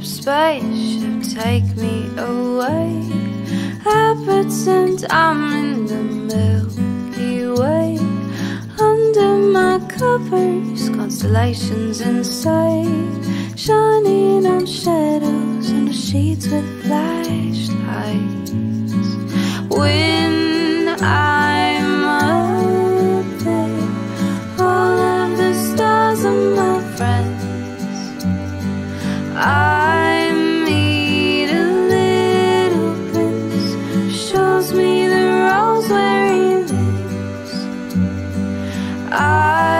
spaceship, spaceship, take me away. I pretend I'm in the Milky Way. Under my covers, constellations inside, shining on shadows and the sheets with flashlights. When I I